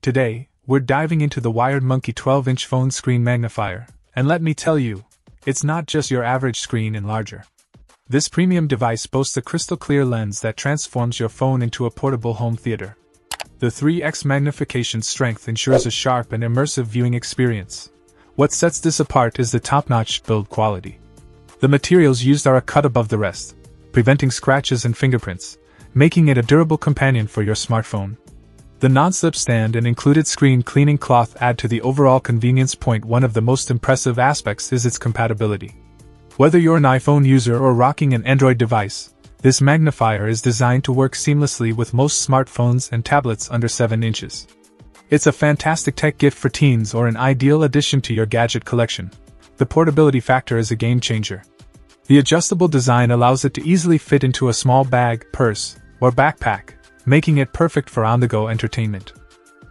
Today, we're diving into the WiredMonkey 12 inch phone screen magnifier, and let me tell you, it's not just your average screen enlarger. This premium device boasts a crystal clear lens that transforms your phone into a portable home theater. The 3x magnification strength ensures a sharp and immersive viewing experience. What sets this apart is the top notch build quality. The materials used are a cut above the rest, preventing scratches and fingerprints, making it a durable companion for your smartphone. The non-slip stand and included screen cleaning cloth add to the overall convenience point. One of the most impressive aspects is its compatibility. Whether you're an iPhone user or rocking an Android device, this magnifier is designed to work seamlessly with most smartphones and tablets under 7 inches. It's a fantastic tech gift for teens or an ideal addition to your gadget collection. The portability factor is a game changer. The adjustable design allows it to easily fit into a small bag, purse, or backpack, making it perfect for on the go entertainment.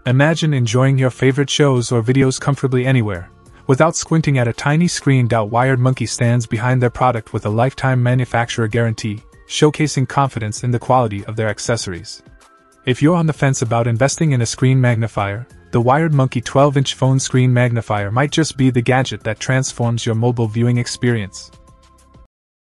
Imagine enjoying your favorite shows or videos comfortably anywhere, without squinting at a tiny screen. WiredMonkey stands behind their product with a lifetime manufacturer guarantee, showcasing confidence in the quality of their accessories. If you're on the fence about investing in a screen magnifier, the WiredMonkey 12 inch phone screen magnifier might just be the gadget that transforms your mobile viewing experience.